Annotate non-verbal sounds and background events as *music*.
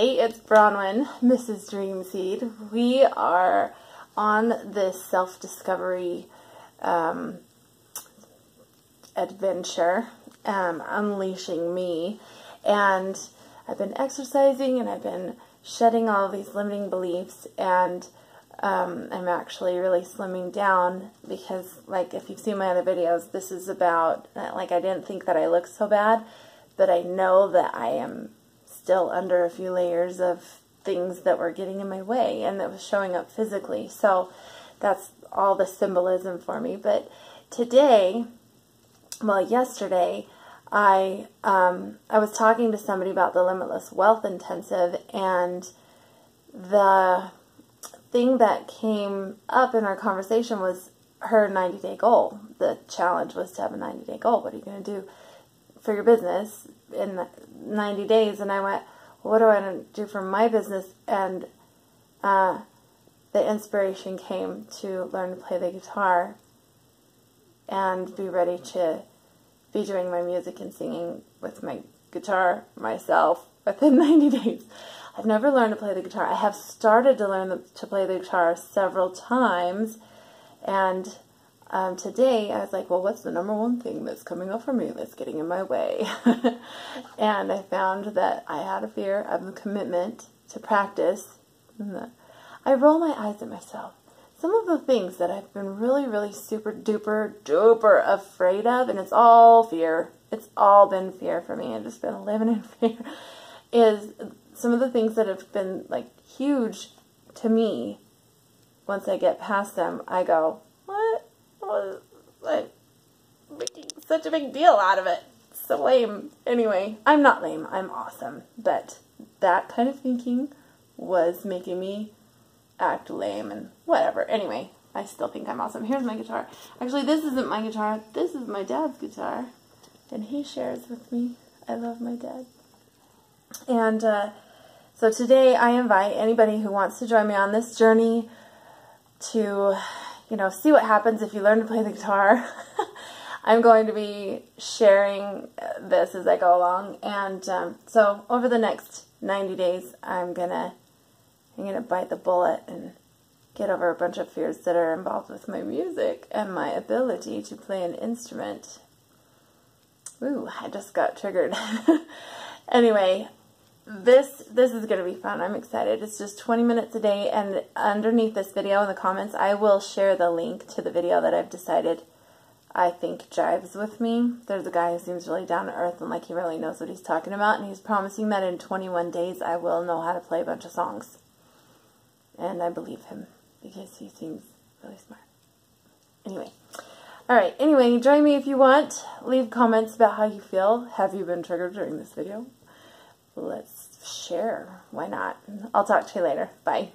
Hey, it's Bronwen, Mrs. Dreamseed. We are on this self-discovery um, adventure, um, unleashing me, and I've been exercising and I've been shedding all these limiting beliefs, and um, I'm actually really slimming down because, like, if you've seen my other videos, this is about, like, I didn't think that I looked so bad, but I know that I am still under a few layers of things that were getting in my way and that was showing up physically. So that's all the symbolism for me. But today, well, yesterday, I um, I was talking to somebody about the Limitless Wealth Intensive, and the thing that came up in our conversation was her 90 day goal. The challenge was to have a 90 day goal. What are you going to do for your business in 90 days? And I went, well, what do I do for my business? And uh, the inspiration came to learn to play the guitar and be ready to be doing my music and singing with my guitar myself within *laughs* 90 days. I've never learned to play the guitar. I have started to learn to play the guitar several times, and um, today I was like, well, what's the number one thing that's coming up for me that's getting in my way? *laughs* and I found that I had a fear of the commitment to practice. I roll my eyes at myself. Some of the things that I've been really, really super duper duper afraid of, and it's all fear. It's all been fear for me. I've just been living in *laughs* fear. Is some of the things that have been like huge to me. Once I get past them, I go, what? was like making such a big deal out of it. So lame. Anyway, I'm not lame. I'm awesome. But that kind of thinking was making me act lame and whatever. Anyway, I still think I'm awesome. Here's my guitar. Actually, this isn't my guitar. This is my dad's guitar. And he shares with me. I love my dad. And uh, so today I invite anybody who wants to join me on this journey to you know, see what happens if you learn to play the guitar. *laughs* I'm going to be sharing this as I go along, and um, so over the next 90 days, I'm gonna I'm gonna bite the bullet and get over a bunch of fears that are involved with my music and my ability to play an instrument. Ooh, I just got triggered. *laughs* anyway, this this is going to be fun. I'm excited. It's just 20 minutes a day and underneath this video in the comments I will share the link to the video that I've decided I think jives with me. There's a guy who seems really down to earth and like he really knows what he's talking about and he's promising that in 21 days I will know how to play a bunch of songs. And I believe him because he seems really smart. Anyway. Alright, anyway, join me if you want. Leave comments about how you feel. Have you been triggered during this video? let's share. Why not? I'll talk to you later. Bye.